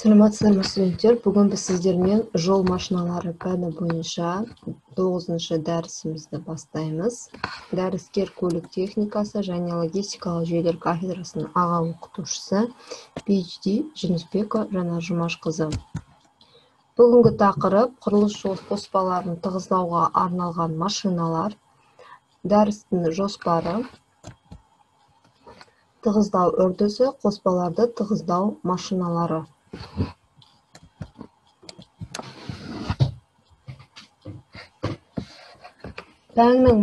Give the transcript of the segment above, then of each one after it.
саламатсыздар ма студенттер бүгін біз сіздермен жол машиналары пәні бойынша тоғызыншы дәрісімізді бастаймыз. Дәріскер көлік техникасы және логистикалық жүйелер кафедрасының аға оқытушысы phd жүнісбекова жанар жұмашқызы. Бүгінгі тақырып құрылыс қоспаларын тығыздауға арналған машиналар. Дәрістің жоспары. Тығыздау үрдісі қоспаларды тығыздау машиналары. Пәннің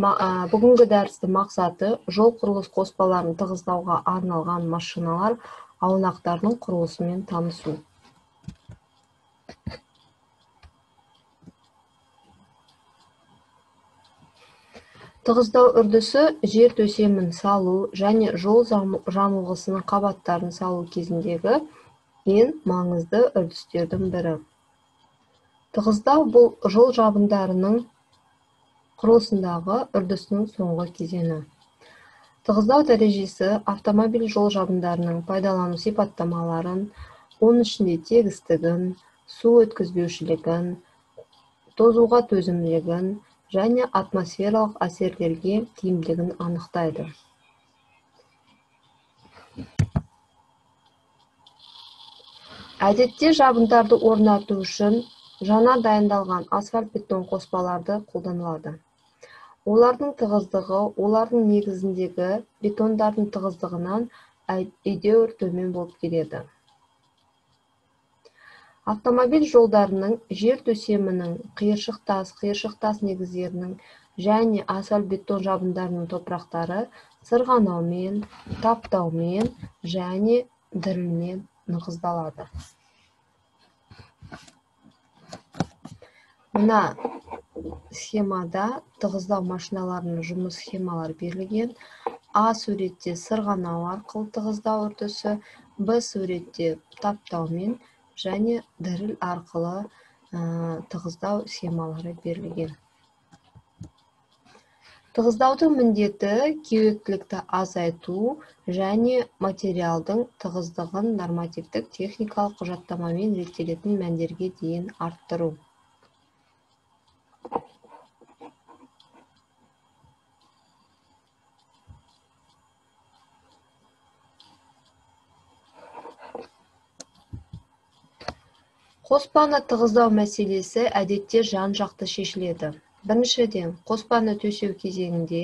бүгінгі дәрістің мақсаты жол құрылыс қоспаларын тығыздауға арналған машиналар аунақтардың құрылысымен танысу. Тығыздау үрдісі жер төсемін салу және жол жамылғысының қабаттарын салу кезіндегі ең маңызды үрдістердің бірі. Тығыздау бұл жол жабындарының құрылысындағы үрдісінің соңғы кезеңі. Тығыздау дәрежесі автомобиль жол жабындарының пайдалану сипаттамаларын оның ішінде тегістігін су өткізбеушілігін тозуға төзімділігін және атмосфералық әсерлерге тиімділігін анықтайды. Әдетте жабындарды орнату үшін жаңа дайындалған асфальт бетон қоспаларды қолданылады. Олардың тығыздығы олардың негізіндегі бетондардың тығыздығынан едәуір төмен болып келеді. Автомобиль жолдарының жер төсемінің қиыршық тас қиыршық тас негіздерінің және асфальт бетон жабындарының топырақтары сырғанаумен таптаумен және дірілмен нығыздалады. Мына схемада тығыздау машиналарының жұмыс схемалары берілген. А суретте сырғанау арқылы тығыздау үрдісі б суретте таптаумен және діріл арқылы тығыздау схемалары берілген. Тығыздаудың міндеті кеуектілікті азайту және материалдың тығыздығын нормативтік техникалық құжаттамамен реттелетін мәндерге дейін арттыру. Қоспаны тығыздау мәселесі әдетте жан жақты шешіледі. Біріншіден қоспаны төсеу кезеңінде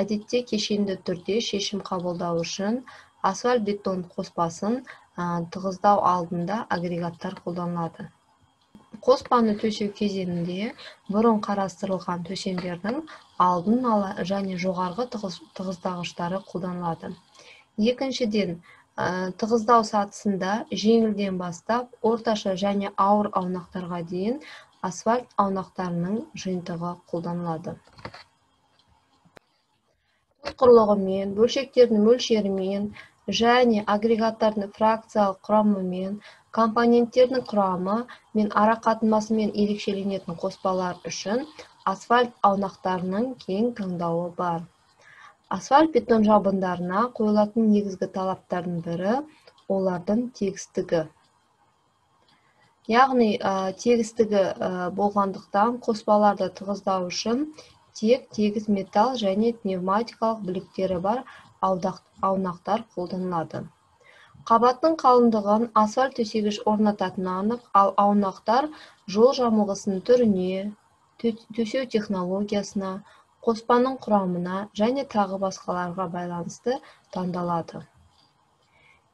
әдетте кешенді түрде шешім қабылдау үшін асфальт бетон қоспасын тығыздау алдында агрегаттар қолданылады. Қоспаны төсеу кезеңінде бұрын қарастырылған төсемдердің алдын ала және жоғарғы тығыздағыштары қолданылады. Екіншіден тығыздау сатысында жеңілден бастап орташа және ауыр аунақтарға дейін асфальт аунақтарының жиынтығы қолданылады. Құрылығымен бөлшектердің мөлшерімен және агрегаттардың фракциялық құрамымен компоненттердің құрамы мен арақатынасымен ерекшеленетін қоспалар үшін асфальт аунақтарының кең таңдауы бар. Асфальт бетон жабындарына қойылатын негізгі талаптардың бірі олардың тегістігі. Яғни тегістігі болғандықтан қоспаларды тығыздау үшін тек тегіс металл және пневматикалық біліктері бар аунақтар қолданылады. Қабаттың қалыңдығын асфальт төсегіш орнататын анық ал аунақтар жол жамылғысының түріне төсеу технологиясына қоспаның құрамына және тағы басқаларға байланысты таңдалады.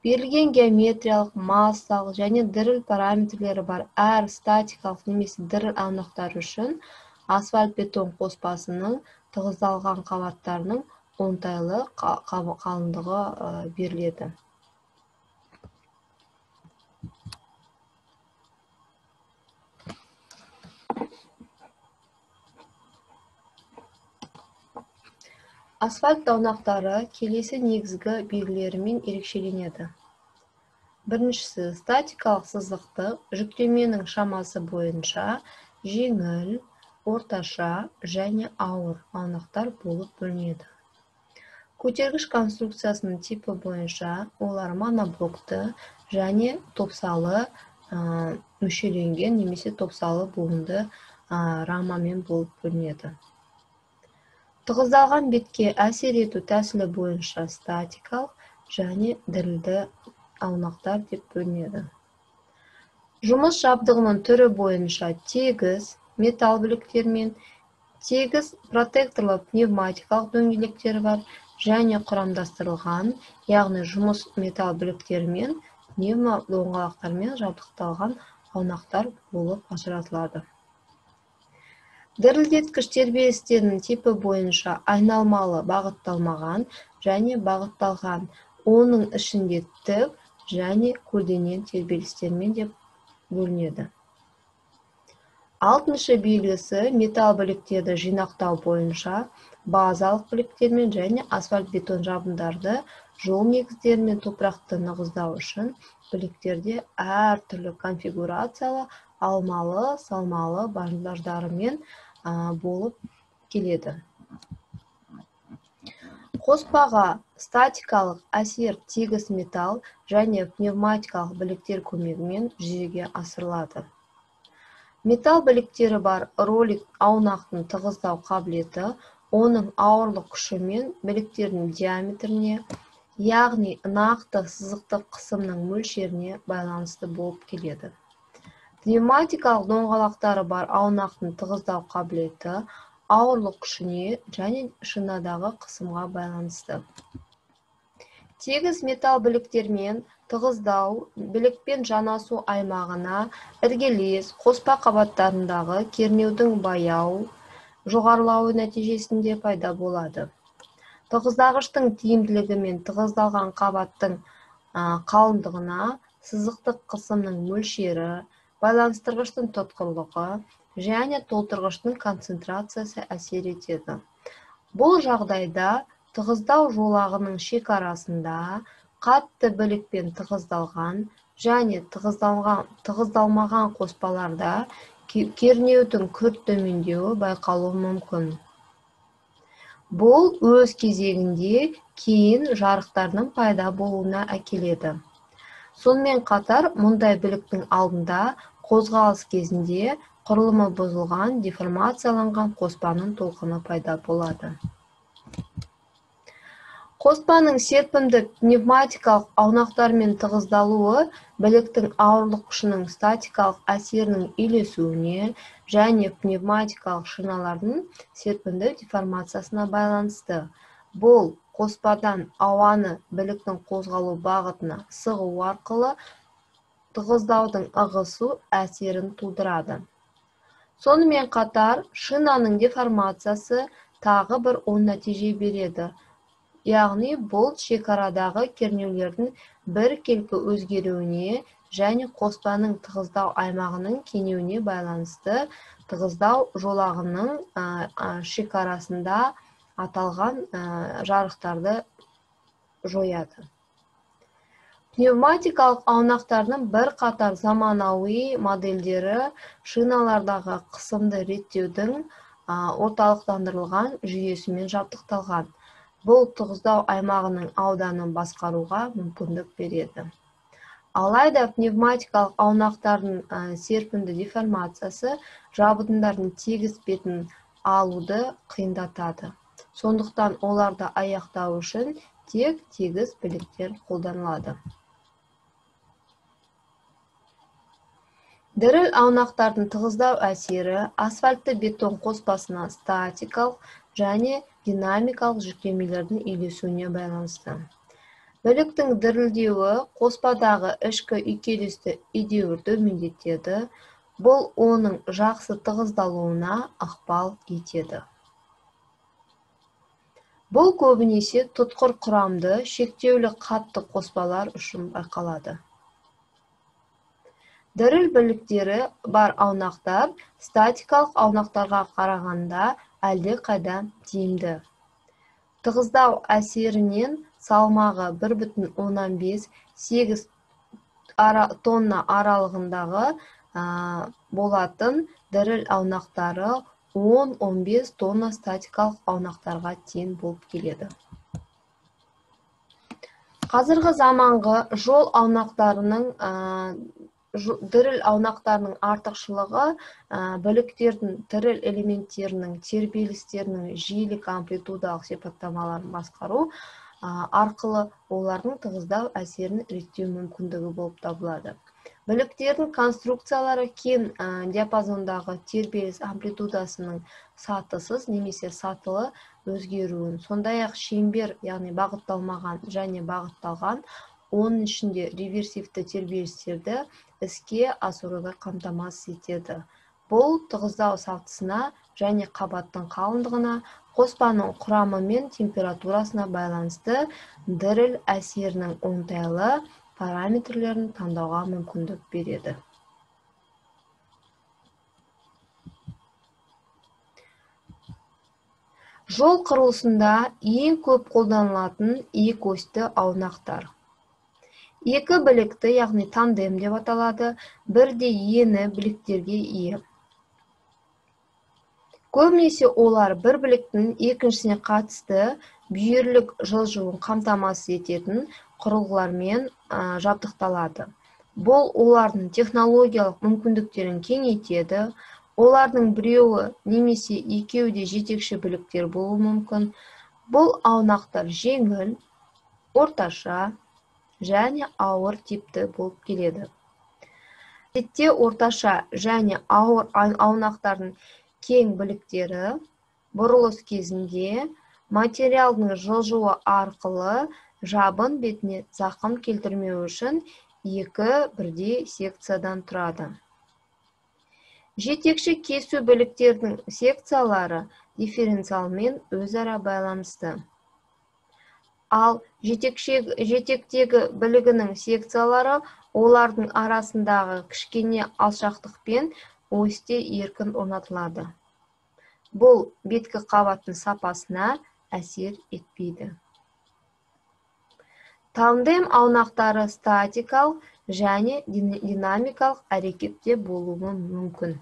Берілген геометриялық массалық және діріл параметрлері бар әр статикалық немесе діріл аунақтар үшін асфальт бетон қоспасының тығыздалған қабаттарының оңтайлы қалыңдығы беріледі. Асфальт аунақтары келесі негізгі белгілерімен ерекшеленеді. Біріншісі статикалық сызықтық жүктеменің шамасы бойынша жеңіл орташа және ауыр аунақтар болып бөлінеді. Көтергіш конструкциясының типі бойынша олар моноблокты және топсалы мүшеленген немесе топсалы буынды рамамен болып бөлінеді. Тығыздалған бетке әсер ету тәсілі бойынша статикалық және дірілді аунақтар деп бөлінеді. Жұмыс жабдығының түрі бойынша тегіс металл біліктермен тегіс протекторлы пневматикалық дөңгелектері бар және құрамдастырылған яғни жұмыс металл біліктерімен пневмо доңғалақтармен жабдықталған аунақтар болып ажыратылады. Дірілдеткіш тербелістерінің типі бойынша айналмалы бағытталмаған және бағытталған. Оның ішінде тік және көлденең тербелістермен деп бөлінеді. Алтыншы белгісі металл біліктерді жинақтау бойынша базалық біліктермен және асфальт бетон жабындарды жол негіздері мен топырақты нығыздау үшін біліктерде әртүрлі конфигурациялы алмалы салмалы бандаждарымен болып келеді. Қоспаға статикалық әсер тегіс металл және пневматикалық біліктер көмегімен жүзеге асырылады. Металл біліктері бар ролик аунақтың тығыздау қабілеті оның ауырлық күші мен біліктердің диаметріне яғни нақты сызықтық қысымның мөлшеріне байланысты болып келеді. Пневматикалық доңғалақтары бар аунақтың тығыздау қабілеті ауырлық күшіне және шинадағы қысымға байланысты. Тегіс металл біліктермен тығыздау білікпен жанасу аймағына іргелес қоспа қабаттарындағы кернеудің баяу жоғарылауы нәтижесінде пайда болады. Тығыздағыштың тиімділігі мен тығыздалған қабаттың қалыңдығына сызықтық қысымның мөлшері байланыстырғыштың тұтқырлығы және толтырғыштың концентрациясы әсер етеді. Бұл жағдайда тығыздау жолағының шекарасында қатты білікпен тығыздалған және тығыздалған тығыздалмаған қоспаларда кернеудің күрт төмендеуі байқалуы мүмкін. Бұл өз кезегінде кейін жарықтардың пайда болуына әкеледі. Сонымен қатар мұндай біліктің алдында қозғалыс кезінде құрылымы бұзылған деформацияланған қоспаның толқыны пайда болады. Қоспаның серпімді пневматикалық аунақтармен тығыздалуы біліктің ауырлық күшінің статикалық әсерінің үйлесуіне және пневматикалық шиналардың серпімді деформациясына байланысты. Бұл қоспадан ауаны біліктің қозғалу бағытына сығу арқылы тығыздаудың ығысу әсерін тудырады. Сонымен қатар шинаның деформациясы тағы бір оң нәтиже береді. Яғни бұл шекарадағы кернеулердің біркелкі өзгеруіне және қоспаның тығыздау аймағының кеңеюіне байланысты тығыздау жолағының шекарасында аталған жарықтарды жояды. Пневматикалық аунақтардың қатар заманауи модельдері шиналардағы қысымды реттеудің орталықтандырылған жүйесімен жабдықталған. Бұл тығыздау аймағының ауданын басқаруға мүмкіндік береді. Алайда пневматикалық аунақтардың серпінді деформациясы жабындардың тегіс бетін алуды қиындатады. Сондықтан оларды аяқтау үшін тек тегіс біліктер қолданылады. Діріл аунақтардың тығыздау әсері асфальтты бетон қоспасына статикалық және динамикалық жүктемелердің үйлесуіне байланысты. Біліктің дірілдеуі қоспадағы ішкі үйкелісті едеуір төмендетеді бұл оның жақсы тығыздалуына ықпал етеді. Бұл көбінесе тұтқыр құрамды шектеулі қатты қоспалар үшін байқалады. Діріл біліктері бар аунақтар статикалық аунақтарға қарағанда әлдеқайда тиімді. Тығыздау әсерінен салмағы бір бүтін оннан бес сегіз тонна аралығындағы болатын діріл аунақтары 10-15 тонна статикалық аунақтарға тең болып келеді. Қазіргі заманғы жол аунақтарының діріл аунақтарының артықшылығы біліктердің діріл элементтерінің тербелістерінің жиілік амплитудалық сипаттамаларын басқару арқылы олардың тығыздау әсерін реттеу мүмкіндігі болып табылады. Біліктердің конструкциялары кең диапазондағы тербеліс амплитудасының сатысыз немесе сатылы өзгеруін сондай ақ шеңбер яғни бағытталмаған және бағытталған оның ішінде реверсивті тербелістерді іске асыруды қамтамасыз етеді. Бұл тығыздау сатысына және қабаттың қалыңдығына қоспаның құрамы мен температурасына байланысты діріл әсерінің оңтайлы параметрлерін таңдауға мүмкіндік береді. Жол құрылысында ең көп қолданылатын екі осьті аунақтар. Екі білікті яғни тандем деп аталады бірдей ені біліктерге ие. Көбінесе олар бір біліктің екіншісіне қатысты бүйірлік жылжуын қамтамасыз ететін құрылғылармен жабдықталады. Бұл олардың технологиялық мүмкіндіктерін кеңейтеді олардың біреуі немесе екеуі де жетекші біліктер болуы мүмкін. Бұл аунақтар жеңіл орташа және ауыр типті болып келеді. Әдетте орташа және ауыр аунақтардың кең біліктері бұрылыс кезінде материалдың жылжуы арқылы жабын бетіне зақым келтірмеу үшін екі бірдей секциядан тұрады. Жетекші кесу біліктердің секциялары дифференциалмен өзара байланысты. Ал жетектегі білігінің секциялары олардың арасындағы кішкене алшақтықпен осьте еркін орнатылады. Бұл беткі қабаттың сапасына әсер етпейді. Тандем аунақтары статикалық және динамикалық әрекетте болуы мүмкін.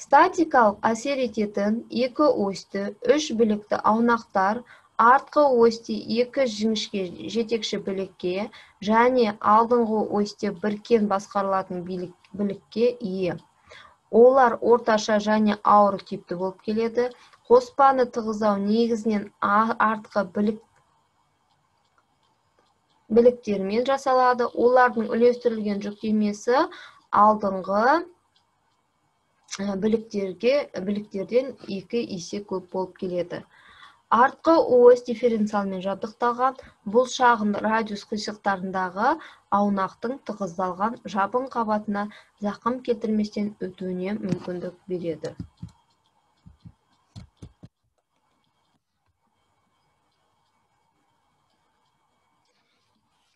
Статикалық әсер ететін екі осьті үш білікті аунақтар артқы осьте екі жіңішке жетекші білікке және алдыңғы осьте біркен басқарылатын білікке ие. Олар орташа және ауыр типті болып келеді. Қоспаны тығыздау негізінен артқы білік біліктермен жасалады. Олардың үлестірілген жүктемесі алдыңғы біліктерге біліктерден екі есе көп болып келеді. Артқы ось дифференциалмен жабдықталған бұл шағын радиус қисықтарындағы аунақтың тығыздалған жабын қабатына зақым келтірместен өтуіне мүмкіндік береді.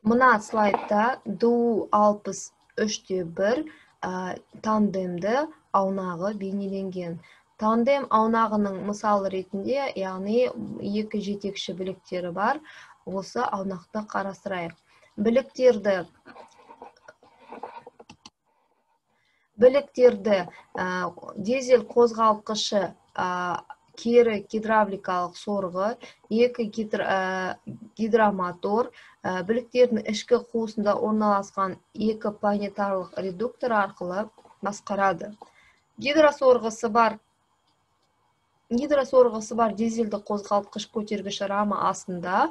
Мына слайдта ду алпыс үште бір тандемді аунағы бейнеленген. Тандем аунағының мысалы ретінде яғни екі жетекші біліктері бар. Осы аунақты қарастырайық. Біліктерді біліктерді дизель қозғалтқышы кері гидравликалық сорғы екі гидромотор біліктердің ішкі қуысында орналасқан екі планетарлық редуктор арқылы басқарады гидросорғысы бар гидросорғысы бар дизельді қозғалтқыш көтергіш рама астында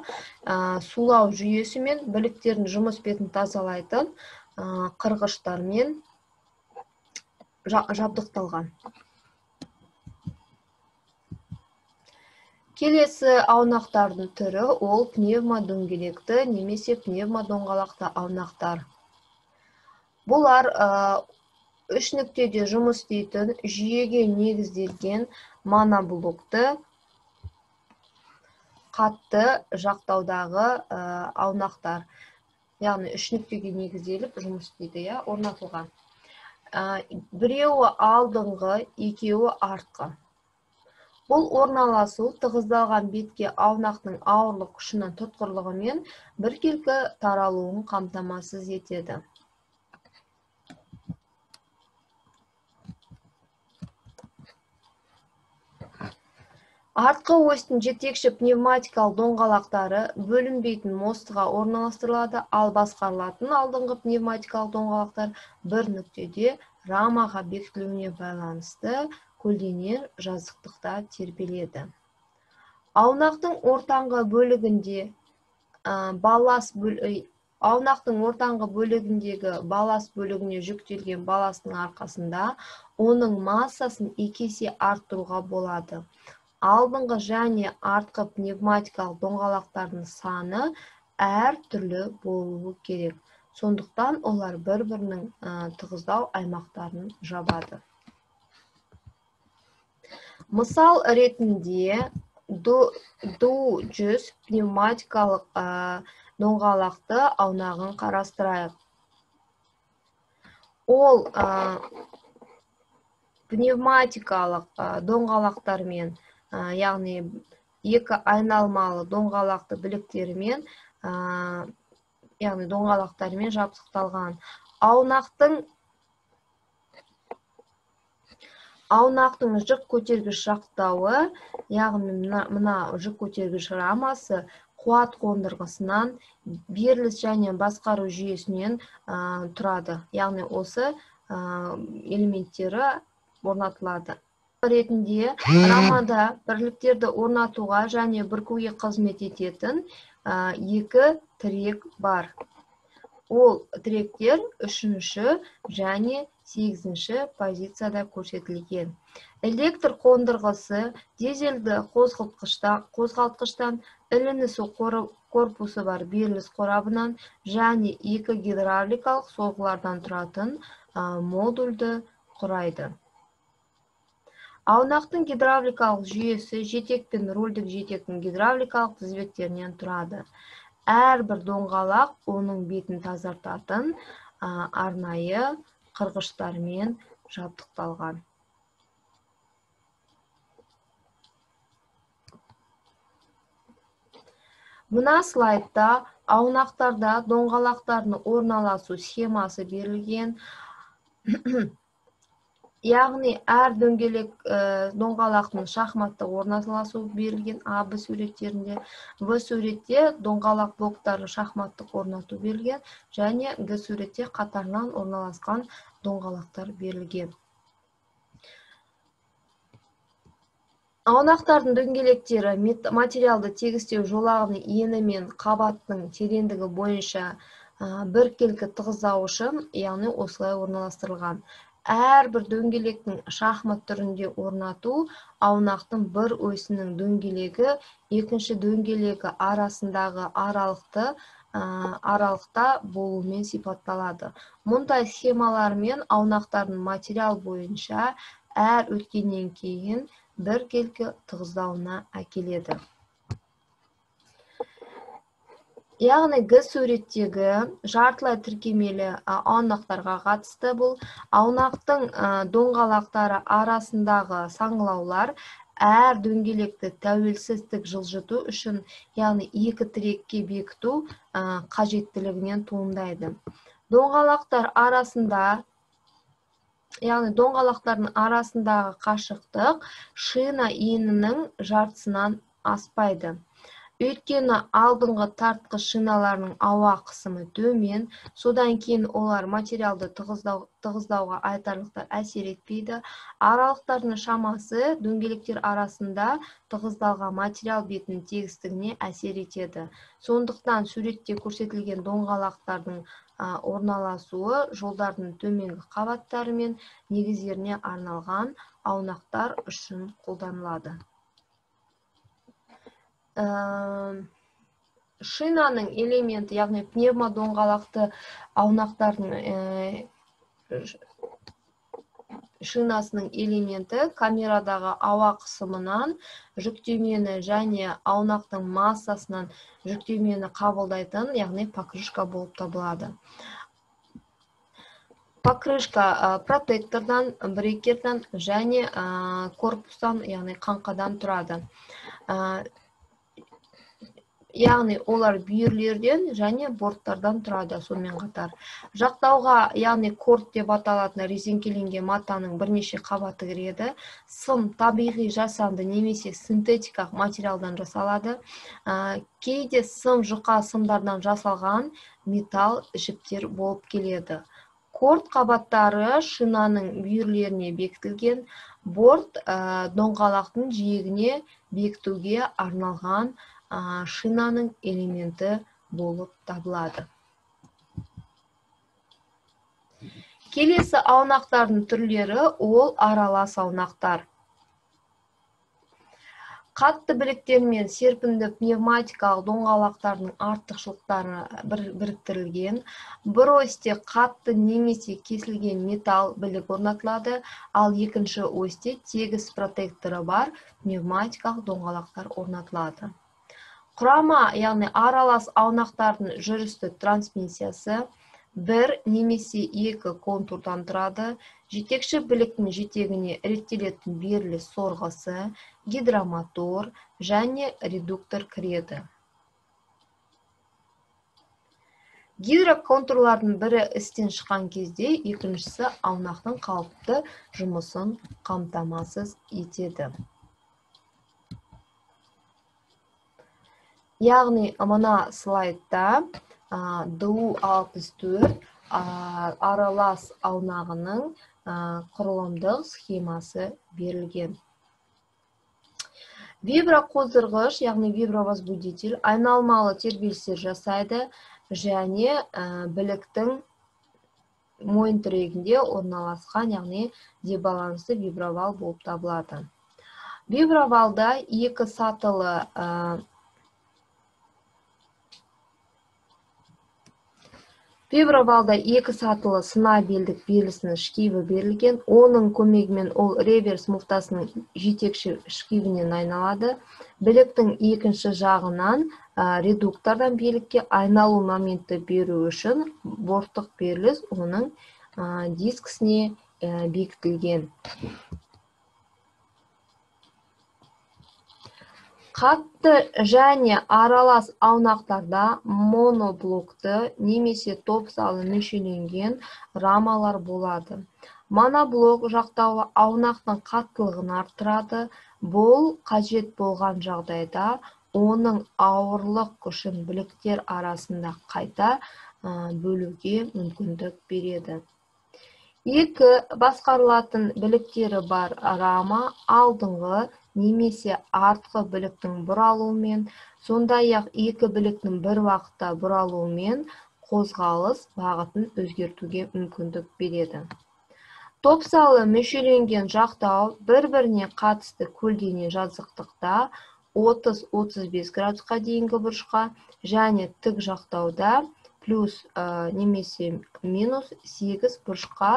сулау жүйесі мен біліктердің жұмыс бетін тазалайтын қырғыштармен жабдықталған. Келесі аунақтардың түрі ол пневмо дөңгелекті немесе пневмо доңғалақты аунақтар. Бұлар үш нүктеде жұмыс істейтін жүйеге негізделген моноблокты қатты жақтаудағы аунақтар. Яғни үш нүктеге негізделіп жұмыс істейді иә орнатылған. Біреуі алдыңғы екеуі артқы. Бұл орналасу тығыздалған бетке аунақтың ауырлық күшінің тұтқырлығымен біркелкі таралуын қамтамасыз етеді. Артқы осьтің жетекші пневматикалық доңғалақтары бөлінбейтін мостыға орналастырылады. Ал басқарылатын алдыңғы пневматикалық доңғалақтар бір нүктеде рамаға бекітілуіне байланысты көлденең жазықтықта тербеледі. Аунақтың ортаңғы бөлігінде балас аунақтың ортаңғы бөлігіндегі балас бөлігіне жүктелген баластың арқасында оның массасын екі есе арттыруға болады. Алдыңғы және артқы пневматикалық доңғалақтардың саны әр түрлі болуы керек. Сондықтан олар бір бірінің тығыздау аймақтарын жабады. Мысал ретінде ду, жүз пневматикалық доңғалақты аунағын қарастырайық. Ол пневматикалық доңғалақтармен яғни екі айналмалы доңғалақты біліктерімен яғни доңғалақтармен жабдықталған. Аунақтың аунақтың жүк көтергіш жақтауы яғни мына жүк көтергіш рамасы қуат қондырғысынан беріліс және басқару жүйесінен тұрады. Яғни осы элементтері орнатылады. Ретінде рамада бірліктерді орнатуға және біркуге қызмет ететін екі тірек бар. Ол тіректер үшінші және сегізінші позицияда көрсетілген. Электр қондырғысы дизельді қозғалтқыштан ілінісу корпусы бар беріліс қорабынан және екі гидравликалық сорғылардан тұратын модульді құрайды. Аунақтың гидравликалық жүйесі жетек пен рульдік жетектің гидравликалық тізбектерінен тұрады. Әрбір доңғалақ оның бетін тазартатын арнайы қырғыштармен жабдықталған. Мына слайдта аунақтарда доңғалақтардың орналасу схемасы берілген. Яғни әр дөңгелек доңғалақтың шахматтық орналасуы берілген а б суреттерінде в суретте доңғалақ блоктары шахматтық орнату берілген және г суретте қатарынан орналасқан доңғалақтар берілген. Аунақтардың дөңгелектері материалды тегістеу жолағының ені мен қабаттың тереңдігі бойынша біркелкі тығыздауышын яғни осылай орналастырылған. Әрбір дөңгелектің шахмат түрінде орнату аунақтың бір осінің дөңгелегі екінші дөңгелегі арасындағы аралықты аралықта болуымен сипатталады. Мұндай схемалармен аунақтардың материал бойынша әр өткеннен кейін біркелкі тығыздауына әкеледі. Яғни г суреттегі жартылай тіркемелі аунақтарға қатысты бұл. Аунақтың доңғалақтары арасындағы саңылаулар әр дөңгелекті тәуелсіздік жылжыту үшін яғни екі тірекке бекіту қажеттілігінен туындайды. Доңғалақтар арасында яғни доңғалақтардың арасындағы қашықтық шина енінің жартысынан аспайды. Өйткені алдыңғы тартқы шиналарының ауа қысымы төмен содан кейін олар материалды тығыздауға айтарлықтай әсер етпейді. Аралықтардың шамасы дөңгелектер арасында тығыздалған материал бетінің тегістігіне әсер етеді. Сондықтан суретте көрсетілген доңғалақтардың орналасуы жолдардың төменгі қабаттары мен негіздеріне арналған аунақтар үшін қолданылады. Шинаның элементі яғни пневмодоңғалақты аунақтардың шинасының элементі камерадағы ауа қысымынан жүктемені және аунақтың массасынан жүктемені қабылдайтын яғни покрышка болып табылады. Покрышка протектордан брекерден және корпустан яғни қаңқадан тұрады. Яғни олар бүйірлерден және борттардан тұрады сонымен қатар. Жақтауға яғни корд деп аталатын резеңкеленген матаның бірнеше қабаты кіреді. Сым табиғи жасанды немесе синтетикалық материалдан жасалады. Кейде сым жұқа сымдардан жасалған металл жіптер болып келеді. Корд қабаттары шинаның бүйірлеріне бекітілген борт доңғалақтың жиегіне бекітуге арналған шинаның элементі болып табылады. Келесі аунақтардың түрлері ол аралас аунақтар. Қатты біліктер мен серпінді пневматикалық доңғалақтардың артықшылықтары бір, біріктірілген. Бір осьте қатты немесе кесілген металл білік орнатылады. Ал екінші осьте тегіс протекторы бар пневматикалық доңғалақтар орнатылады. Құрама яғни аралас аунақтардың жүрісті трансмиссиясы бір немесе екі контурдан тұрады. Жетекші біліктің жетегіне реттелетін беріліс сорғысы гидромотор және редуктор кіреді. Гидроконтурлардың бірі істен шыққан кезде екіншісі аунақтың қалыпты жұмысын қамтамасыз етеді. Яғни мына слайдта ду алпыс төрт аралас аунағының құрылымдық схемасы берілген. Виброқоздырғыш яғни вибровозбудитель айналмалы тербелістер жасайды және біліктің мойын тірегінде орналасқан яғни дебалансты вибровал болып табылады. Вибровалда екі сатылы фибровалда екі сатылы сына белдік берілісінің шкиві берілген. Оның көмегімен ол реверс муфтасының жетекші шкивінен айналады. Біліктің екінші жағынан редуктордан белікке айналу моменті беру үшін борттық беріліс оның дискісіне бекітілген. Қатты және аралас аунақтарда моноблокты немесе топсалы мүшеленген рамалар болады. Моноблок жақтауы аунақтың қаттылығын арттырады. Бұл қажет болған жағдайда оның ауырлық күшін біліктер арасында қайта бөлуге мүмкіндік береді. Екі басқарылатын біліктері бар рама алдыңғы немесе артқы біліктің бұралуымен сондай ақ екі біліктің бір уақытта бұралуымен қозғалыс бағытын өзгертуге мүмкіндік береді. Топсалы мүшеленген жақтау бір біріне қатысты көлденең жазықтықта 30-35 градусқа дейінгі бұрышқа және тік жақтауда плюс немесе минус 8 бұрышқа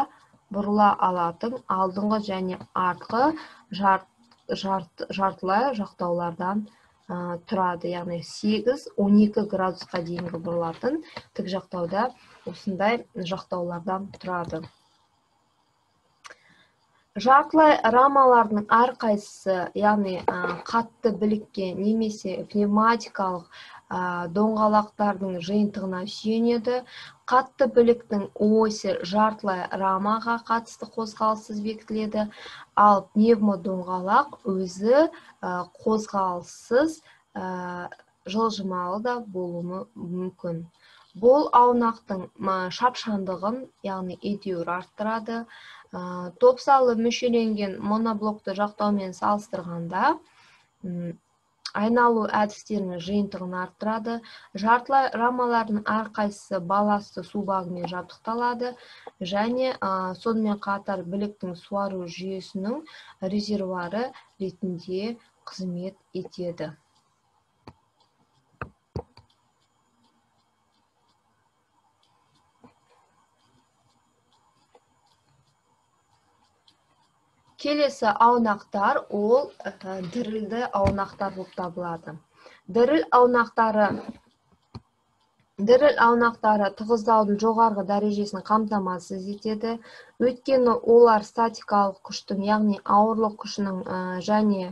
бұрыла алатын алдыңғы және артқы жарт жартылай жақтаулардан тұрады. Яғни 8-12 градусқа дейінгі бұрылатын тік жақтауда осындай жақтаулардан тұрады. Жартылай рамалардың әрқайсысы яғни қатты білікке немесе пневматикалық доңғалақтардың жиынтығына сүйенеді. Қатты біліктің осі жартылай рамаға қатысты қозғалыссыз бекітіледі. Ал пневмодоңғалақ өзі қозғалыссыз жылжымалы да болуы мүмкін. Бұл аунақтың шапшаңдығын яғни едеуір арттырады. Топсалы мүшеленген моноблокты жақтаумен салыстырғанда айналу әдістерінің жиынтығын арттырады. Жартылай рамалардың әрқайсысы баласты су багымен жабдықталады. Және сонымен қатар біліктің суару жүйесінің резервуары ретінде қызмет етеді. Келесі аунақтар ол дірілді аунақтар болып табылады. Діріл аунақтары діріл аунақтары тығыздаудың жоғарғы дәрежесін қамтамасыз етеді. Өйткені олар статикалық күштің яғни ауырлық күшінің және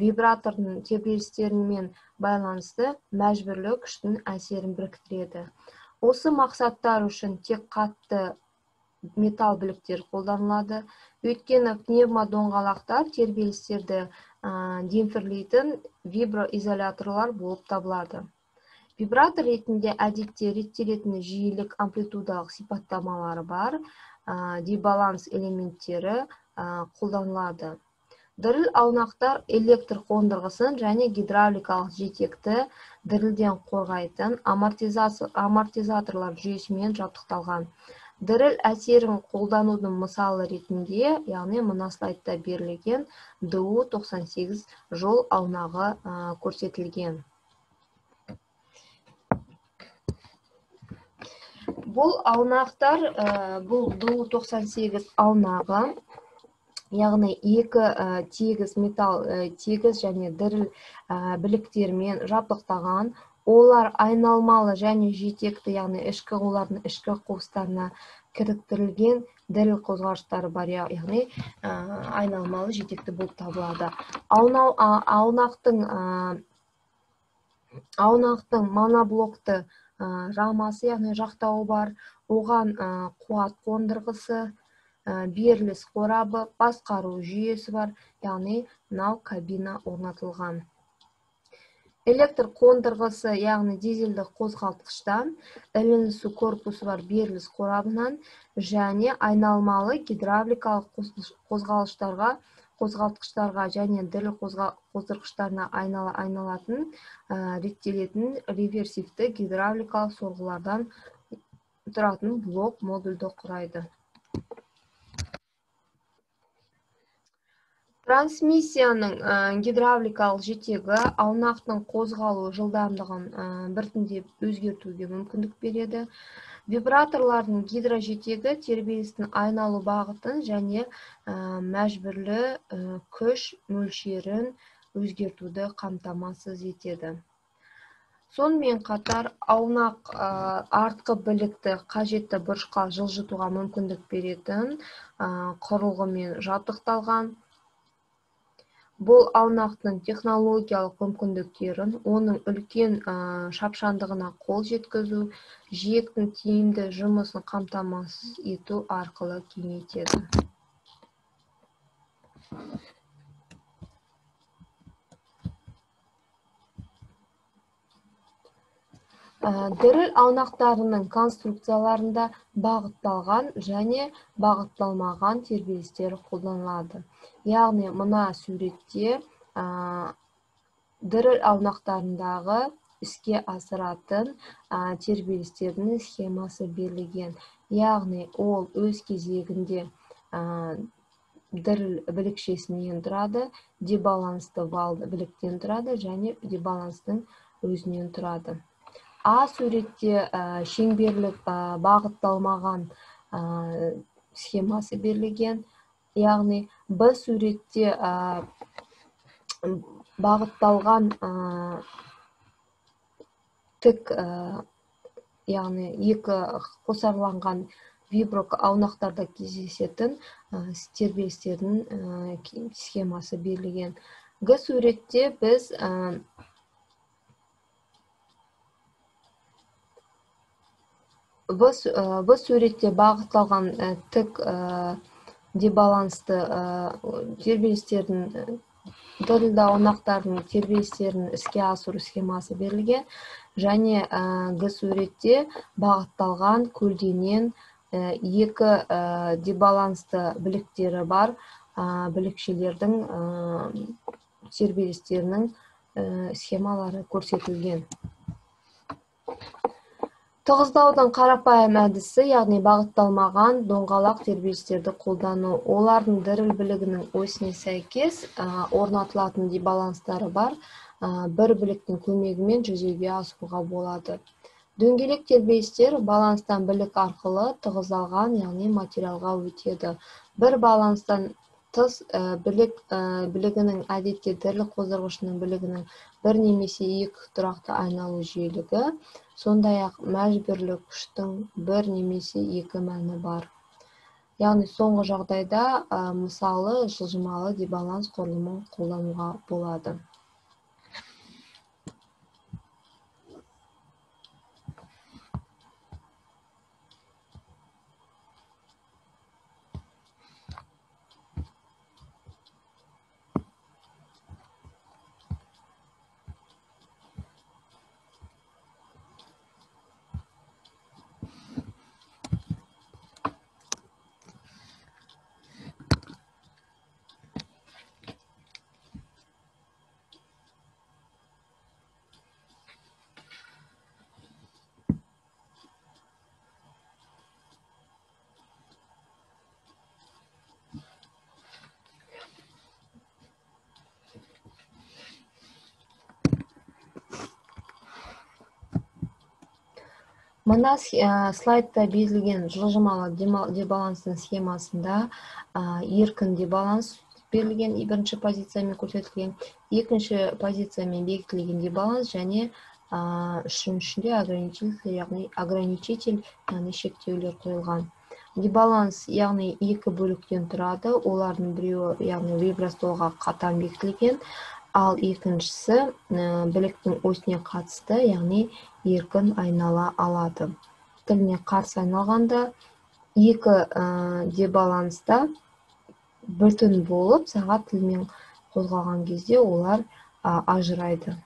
вибратордың тербелістерімен байланысты мәжбүрлі күштің әсерін біріктіреді. Осы мақсаттар үшін тек қатты металл біліктер қолданылады. Өйткені пневмодоңғалақтар тербелістерді демпферлейтін виброизоляторлар болып табылады. Вибратор ретінде әдетте реттелетін жиілік амплитудалық сипаттамалары бар дебаланс элементтері қолданылады. Діріл аунақтар электр қондырғысын және гидравликалық жетекті дірілден қорғайтын амортизаторлар жүйесімен жабдықталған. Діріл әсерін қолданудың мысалы ретінде яғни мына слайдта берілген ду 98 жол аунағы көрсетілген. Бұл аунақтар бұл ду 98 аунағы яғни екі тегіс металл тегіс және діріл біліктермен жабдықтаған олар айналмалы және жетекті яғни ішкі олардың ішкі қуыстарына кіріктірілген діріл қозғағыштары бар яғни айналмалы жетекті болып табылады. Аунақтың аунақтың моноблокты рамасы яғни жақтауы бар. Оған қуат қондырғысы беріліс қорабы басқару жүйесі бар яғни мынау кабина орнатылған. Электр қондырғысы яғни дизельдік қозғалтқыштан ілінісу корпусы бар беріліс қорабынан және айналмалы гидравликалық қозғалыштарға қозғалтқыштарға және діріл қоздырғыштарына айнала, айналатын реттелетін реверсивті гидравликалық сорғылардан тұратын блок модульді құрайды. Трансмиссияның гидравликалық жетегі аунақтың қозғалу жылдамдығын біртіндеп өзгертуге мүмкіндік береді. Вибраторлардың гидрожетегі тербелістің айналу бағытын және мәжбүрлі күш мөлшерін өзгертуді қамтамасыз етеді. Сонымен қатар аунақ артқы білікті қажетті бұрышқа жылжытуға мүмкіндік беретін құрылғымен жабдықталған бұл аунақтың технологиялық мүмкіндіктерін оның үлкен шапшаңдығына қол жеткізу жиектің тиімді жұмысын қамтамасыз ету арқылы кеңейтеді. Діріл аунақтарының конструкцияларында бағытталған және бағытталмаған тербелістер қолданылады. Яғни мына суретте діріл аунақтарындағы іске асыратын тербелістердің схемасы берілген. Яғни ол өз кезегінде діріл білікшесінен тұрады дебалансты вал біліктен тұрады және дебаланстың өзінен тұрады. А суретте шеңберлік бағытталмаған схемасы берілген. Яғни б суретте бағытталған тік яғни екі қосарланған виброк аунақтарда кездесетін тербелістердің схемасы берілген. Г суретте біз в суретте бағытталған тік дебалансты тербелістердің дірілді аунақтардың тербелістерін іске асыру схемасы берілген және г суретте бағытталған көлденең екі дебалансты біліктері бар білікшелердің тербелістерінің схемалары көрсетілген. Тығыздаудың қарапайым әдісі яғни бағытталмаған доңғалақ тербелістерді қолдану олардың діріл білігінің осіне сәйкес орнатылатын дебаланстары бар бір біліктің көмегімен жүзеге асыруға болады. Дөңгелек тербелістер баланстан білік арқылы тығыздалған яғни материалға өтеді. Бір баланстан тыс білік білігінің әдетте діріл қоздырғышының білігінің бір немесе екі тұрақты айналу жиілігі сондай ақ мәжбүрлі күштің бір немесе екі мәні бар. Яғни соңғы жағдайда мысалы жылжымалы дебаланс құрылымын қолдануға болады. Мына слайдта берілген жылжымалы дебаланстың схемасында еркін дебаланс берілген бірінші позициямен көрсетілген. Екінші позициямен бекітілген дебаланс және үшіншінде ограничитель яғни ограничитель яғни шектеулер қойылған. Дебаланс яғни екі бөліктен тұрады. Олардың біреуі яғни вибростолға қатаң бекітілген. Ал екіншісі біліктің осіне қатысты яғни еркін айнала алады. Тіліне қарсы айналғанда екі ә, дебаланста бүтін болып сағат тілмен қозғалған кезде олар ажырайды.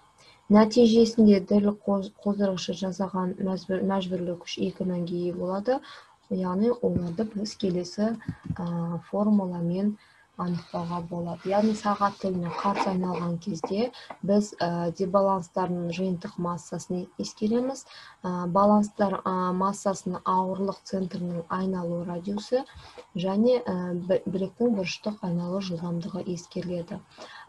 Нәтижесінде діл қоздырғышы жасаған мәжбүрлі күш екі мәнге ие болады. Яғни оларды біз келесі формуламен анықтауға болады. Яғни сағат тіліне қарсы айналған кезде біз ә, дебаланстардың жиынтық массасын ескереміз. Ә, баланстар ә, массасының ауырлық центрінің айналу радиусы және ә, біліктің бұрыштық айналу жылдамдығы ескеріледі.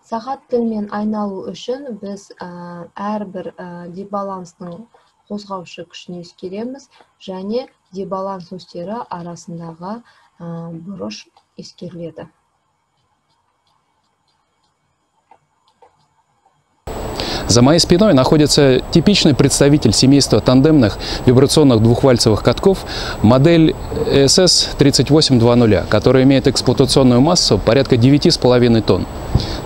Сағат тілмен айналу үшін біз әрбір ә, дебаланстың қозғаушы күшін ескереміз және дебаланс осьтері арасындағы бұрыш ескеріледі. За моей спиной находится типичный представитель семейства тандемных вибрационных двухвальцевых катков модель SS3820, которая имеет эксплуатационную массу порядка 9,5 тонн.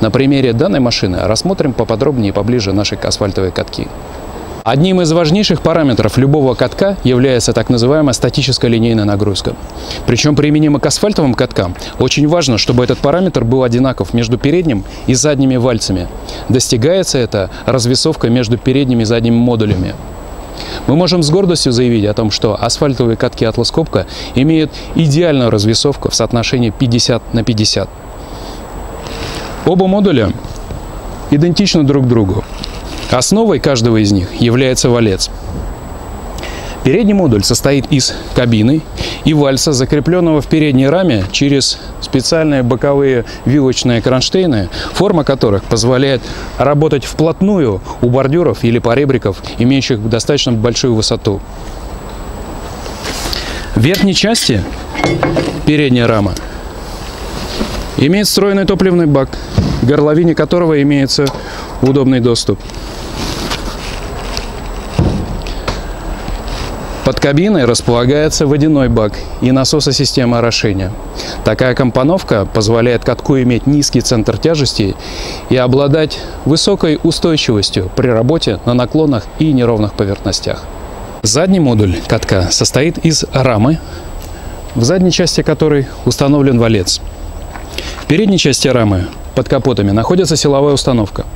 На примере данной машины рассмотрим поподробнее и поближе наши асфальтовые катки. Одним из важнейших параметров любого катка является так называемая статическая линейная нагрузка. Причем применимо к асфальтовым каткам очень важно, чтобы этот параметр был одинаков между передним и задними вальцами. Достигается это развесовкой между передними и задними модулями. Мы можем с гордостью заявить о том, что асфальтовые катки атлоскопка имеют идеальную развесовку в соотношении 50 на 50. Оба модуля идентичны друг другу. Основой каждого из них является валец. Передний модуль состоит из кабины и вальса, закрепленного в передней раме через специальные боковые вилочные кронштейны, форма которых позволяет работать вплотную у бордюров или поребриков, имеющих достаточно большую высоту. В верхней части передняя рама имеет встроенный топливный бак, в горловине которого имеется удобный доступ. Под кабиной располагается водяной бак и насососистема орошения. Такая компоновка позволяет катку иметь низкий центр тяжести и обладать высокой устойчивостью при работе на наклонах и неровных поверхностях. Задний модуль катка состоит из рамы, в задней части которой установлен валец. В передней части рамы под капотами находится силовая установка –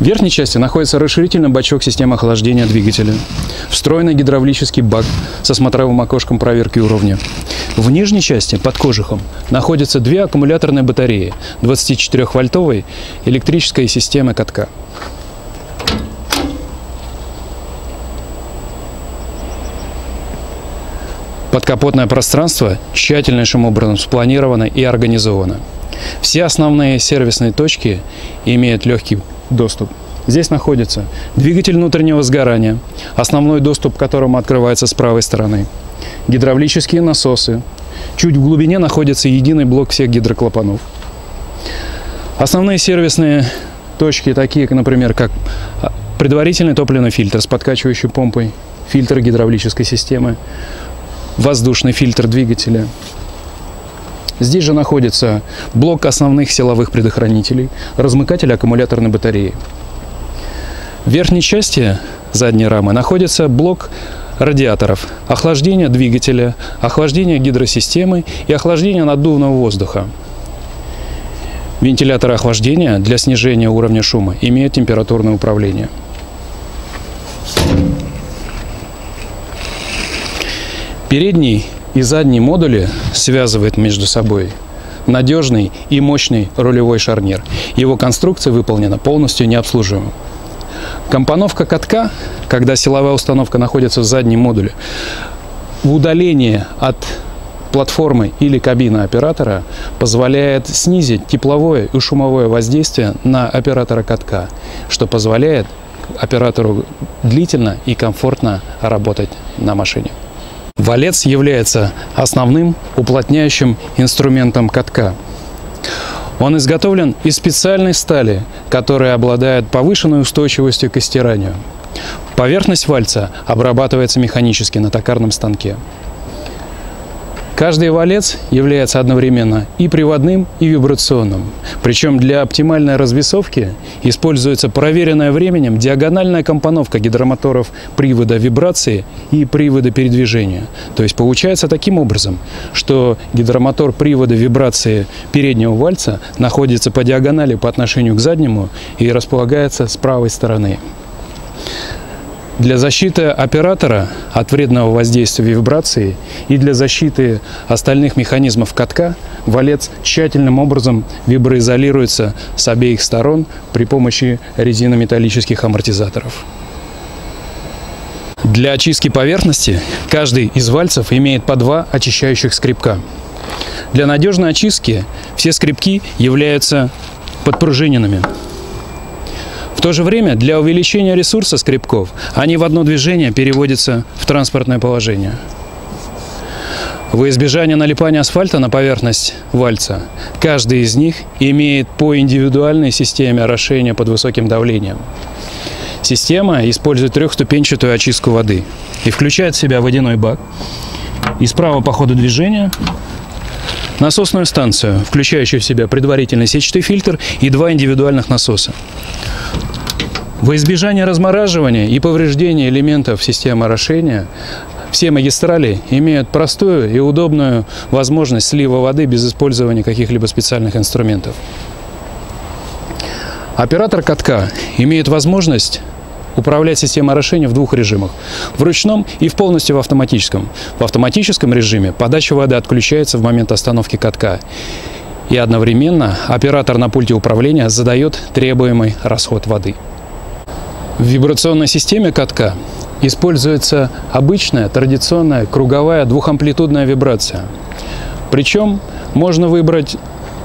в верхней части находится расширительный бачок системы охлаждения двигателя, встроенный гидравлический бак со смотровым окошком проверки уровня. В нижней части, под кожухом, находятся две аккумуляторные батареи 24-вольтовой электрической системы катка. Подкапотное пространство тщательнейшим образом спланировано и организовано. Все основные сервисные точки имеют легкий доступ. Здесь находится двигатель внутреннего сгорания, основной доступ к которому открывается с правой стороны, гидравлические насосы. Чуть в глубине находится единый блок всех гидроклапанов. Основные сервисные точки, такие, например, как а, предварительный топливный фильтр с подкачивающей помпой, фильтр гидравлической системы, воздушный фильтр двигателя, Здесь же находится блок основных силовых предохранителей, размыкатель аккумуляторной батареи. В верхней части задней рамы находится блок радиаторов, охлаждение двигателя, охлаждение гидросистемы и охлаждение наддувного воздуха. Вентиляторы охлаждения для снижения уровня шума имеют температурное управление. Передний и задние модули связывает между собой надежный и мощный рулевой шарнир. Его конструкция выполнена полностью необслуживаемо. Компоновка катка, когда силовая установка находится в заднем модуле, в удалении от платформы или кабины оператора позволяет снизить тепловое и шумовое воздействие на оператора катка, что позволяет оператору длительно и комфортно работать на машине. Валец является основным уплотняющим инструментом катка. Он изготовлен из специальной стали, которая обладает повышенной устойчивостью к стиранию. Поверхность вальца обрабатывается механически на токарном станке. Каждый валец является одновременно и приводным, и вибрационным. Причем для оптимальной развесовки используется проверенная временем диагональная компоновка гидромоторов привода вибрации и привода передвижения. То есть получается таким образом, что гидромотор привода вибрации переднего вальца находится по диагонали по отношению к заднему и располагается с правой стороны. Для защиты оператора от вредного воздействия вибрации и для защиты остальных механизмов катка валец тщательным образом виброизолируется с обеих сторон при помощи резинометаллических амортизаторов. Для очистки поверхности каждый из вальцев имеет по два очищающих скребка. Для надежной очистки все скребки являются подпружиненными то же время для увеличения ресурса скребков они в одно движение переводятся в транспортное положение. Во избежание налипания асфальта на поверхность вальца, каждый из них имеет по индивидуальной системе орошения под высоким давлением. Система использует трехступенчатую очистку воды и включает в себя водяной бак. И справа по ходу движения насосную станцию, включающую в себя предварительный сетчатый фильтр и два индивидуальных насоса. Во избежание размораживания и повреждения элементов системы орошения все магистрали имеют простую и удобную возможность слива воды без использования каких-либо специальных инструментов. Оператор катка имеет возможность управлять системой орошения в двух режимах. В ручном и в полностью в автоматическом. В автоматическом режиме подача воды отключается в момент остановки катка. И одновременно оператор на пульте управления задает требуемый расход воды. В вибрационной системе катка используется обычная традиционная круговая двухамплитудная вибрация. Причем можно выбрать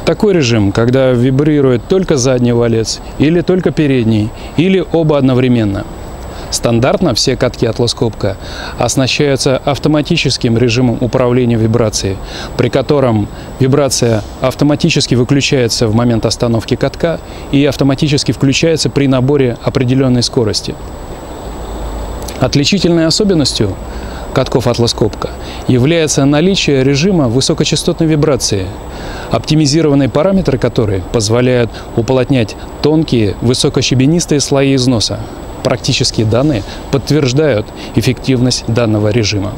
такой режим, когда вибрирует только задний валец, или только передний, или оба одновременно – Стандартно все катки атлоскопка оснащаются автоматическим режимом управления вибрацией, при котором вибрация автоматически выключается в момент остановки катка и автоматически включается при наборе определенной скорости. Отличительной особенностью катков атлоскопка является наличие режима высокочастотной вибрации, оптимизированные параметры которой позволяют уплотнять тонкие высокощебенистые слои износа, практические данные подтверждают эффективность данного режима.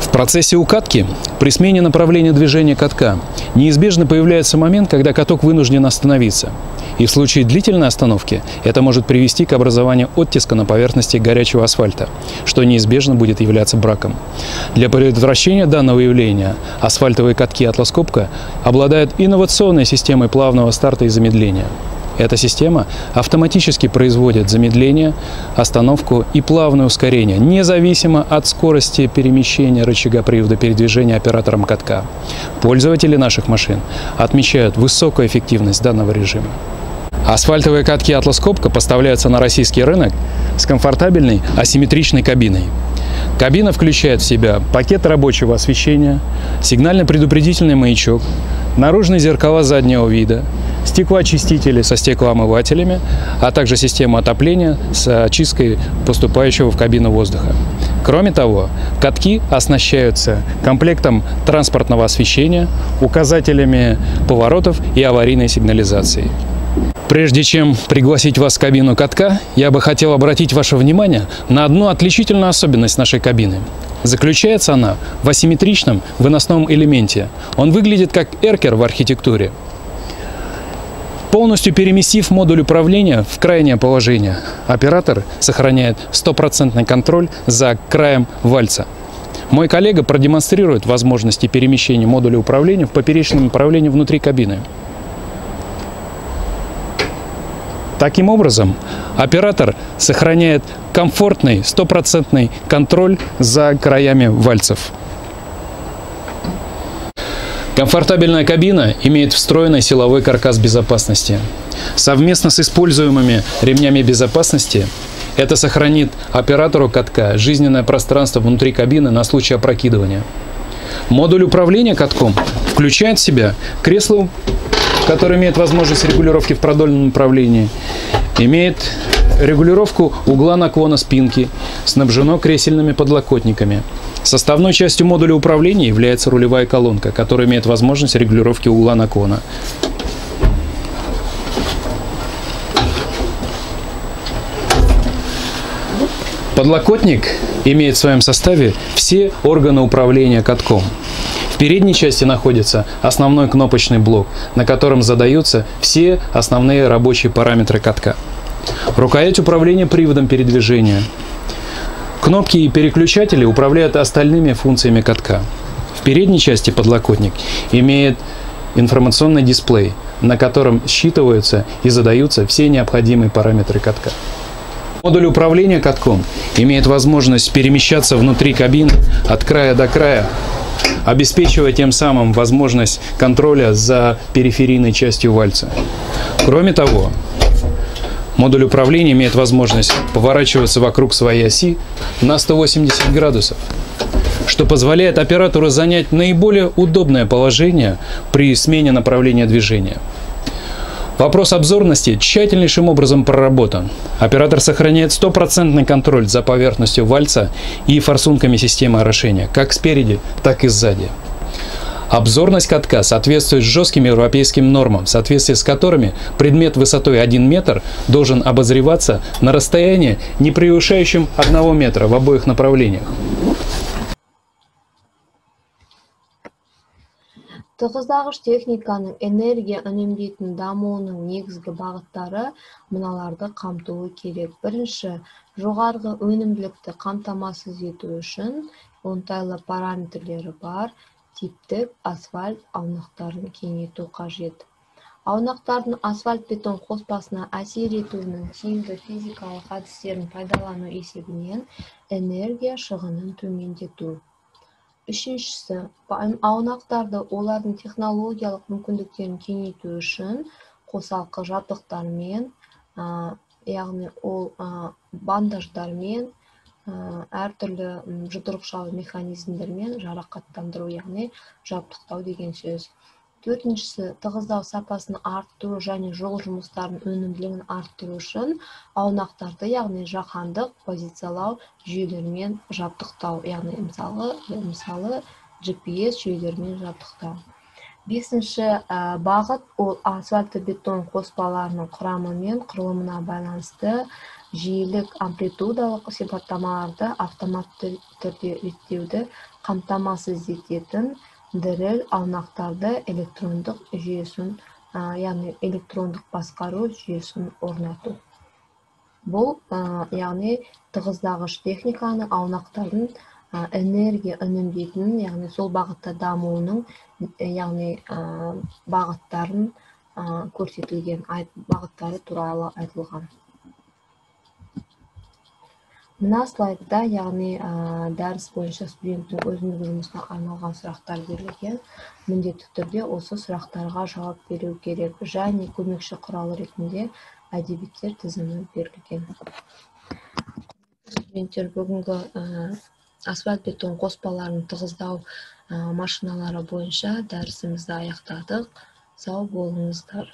В процессе укатки при смене направления движения катка неизбежно появляется момент, когда каток вынужден остановиться. И в случае длительной остановки это может привести к образованию оттиска на поверхности горячего асфальта, что неизбежно будет являться браком. Для предотвращения данного явления асфальтовые катки атлоскопка обладают инновационной системой плавного старта и замедления. Эта система автоматически производит замедление, остановку и плавное ускорение, независимо от скорости перемещения рычага привода передвижения оператором катка. Пользователи наших машин отмечают высокую эффективность данного режима. Асфальтовые катки Atlas Copco поставляются на российский рынок с комфортабельной асимметричной кабиной. Кабина включает в себя пакет рабочего освещения, сигнально-предупредительный маячок, наружные зеркала заднего вида, стеклоочистители со стеклоомывателями, а также система отопления с очисткой поступающего в кабину воздуха. Кроме того, катки оснащаются комплектом транспортного освещения, указателями поворотов и аварийной сигнализацией. Прежде чем пригласить вас в кабину катка, я бы хотел обратить ваше внимание на одну отличительную особенность нашей кабины. Заключается она в асимметричном выносном элементе. Он выглядит как эркер в архитектуре. Полностью переместив модуль управления в крайнее положение, оператор сохраняет стопроцентный контроль за краем вальца. Мой коллега продемонстрирует возможности перемещения модуля управления в поперечном направлении внутри кабины. Таким образом, оператор сохраняет комфортный стопроцентный контроль за краями вальцев. Комфортабельная кабина имеет встроенный силовой каркас безопасности. совместно с используемыми ремнями безопасности это сохранит оператору катка жизненное пространство внутри кабины на случай опрокидывания. Модуль управления катком включает в себя кресло, которое имеет возможность регулировки в продольном направлении, имеет регулировку угла наклона спинки, снабжено кресельными подлокотниками. Составной частью модуля управления является рулевая колонка, которая имеет возможность регулировки угла наклона. Подлокотник имеет в своем составе все органы управления катком. В передней части находится основной кнопочный блок, на котором задаются все основные рабочие параметры катка. Рукоять управления приводом передвижения. Кнопки и переключатели управляют остальными функциями катка. В передней части подлокотник имеет информационный дисплей, на котором считываются и задаются все необходимые параметры катка. Модуль управления катком имеет возможность перемещаться внутри кабины от края до края, обеспечивая тем самым возможность контроля за периферийной частью вальца. Кроме того, модуль управления имеет возможность поворачиваться вокруг своей оси на 180 градусов, что позволяет оператору занять наиболее удобное положение при смене направления движения. Вопрос обзорности тщательнейшим образом проработан. Оператор сохраняет стопроцентный контроль за поверхностью вальца и форсунками системы орошения, как спереди, так и сзади. Обзорность катка соответствует жестким европейским нормам, в соответствии с которыми предмет высотой 1 метр должен обозреваться на расстоянии, не превышающем 1 метра в обоих направлениях. тығыздағыш техниканың энергия үнемдейтін дамуының негізгі бағыттары мыналарды қамтуы керек бірінші жоғарғы өнімділікті қамтамасыз ету үшін оңтайлы параметрлері бар типтік асфальт аунақтарын кеңейту қажет. Аунақтардың асфальт бетон қоспасына әсер етуінің тиімді физикалық әдістерін пайдалану есебінен энергия шығынын төмендету. Үшіншісі аунақтарды олардың технологиялық мүмкіндіктерін кеңейту үшін қосалқы жабдықтармен яғни ол бандаждармен әртүрлі жұдырықшалы механизмдермен жарақаттандыру яғни жабдықтау деген сөз. Төртіншісі тығыздау сапасын арттыру және жол жұмыстарының өнімділігін арттыру үшін аунақтарды яғни жаһандық позициялау жүйелерімен жабдықтау яғни мысалы мысалы gps жүйелерімен жабдықтау. Бесінші бағыт ол асфальті бетон қоспаларының құрамы мен құрылымына байланысты жиілік амплитудалық сипаттамаларды автоматты түрде реттеуді қамтамасыз ететін діріл аунақтарды электрондық жүйесін яғни электрондық басқару жүйесін орнату. Бұл яғни тығыздағыш техниканы аунақтардың энергия үнемдейтін яғни сол бағытта дамуының яғни бағыттарын көрсетілген бағыттары туралы айтылған. Мына слайдта яғни дәріс бойынша студенттің өзіндік жұмысына арналған сұрақтар берілген міндетті түрде осы сұрақтарға жауап беру керек. Және көмекші құрал ретінде әдебиеттер тізімі берілген. Студенттер бүгінгі асфальт бетон қоспаларын тығыздау машиналары бойынша дәрісімізді аяқтадық. Сау болыңыздар.